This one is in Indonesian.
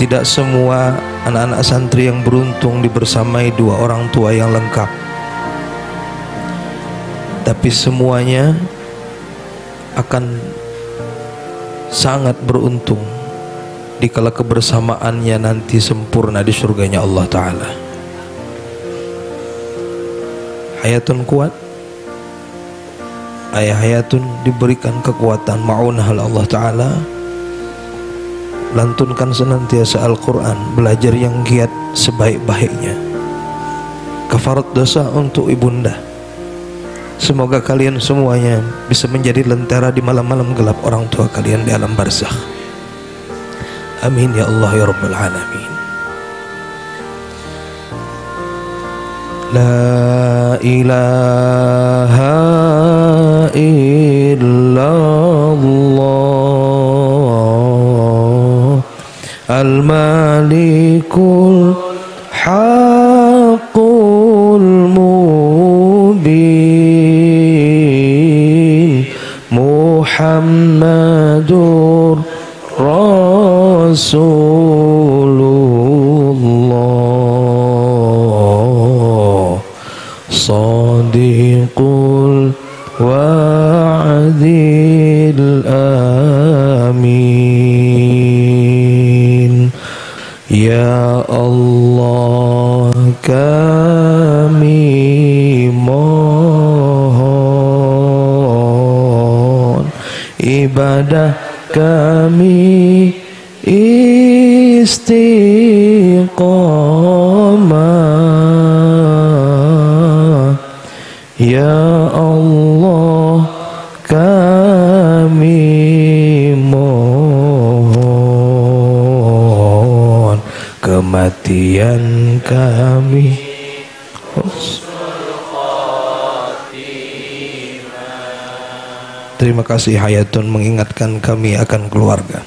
Tidak semua anak-anak santri yang beruntung dibersamai dua orang tua yang lengkap. Tapi semuanya akan sangat beruntung dikala kebersamaannya nanti sempurna di surganya Allah Ta'ala. Hayatun kuat, ayah hayatun diberikan kekuatan ma'unah Allah Ta'ala lantunkan senantiasa Al-Quran belajar yang giat sebaik-baiknya. Kafarat dosa untuk ibunda. Semoga kalian semuanya bisa menjadi lentera di malam-malam gelap orang tua kalian di alam barzakh. Amin ya Allah ya Rabbal Alamin. La ilaha illallah الملك الحق المبين محمد رسول الله صادق الوعد الآن Ya Allah kami mohon Ibadah kami istiqamah Ya Allah kematian kami Terima kasih Hayatun mengingatkan kami akan keluarga.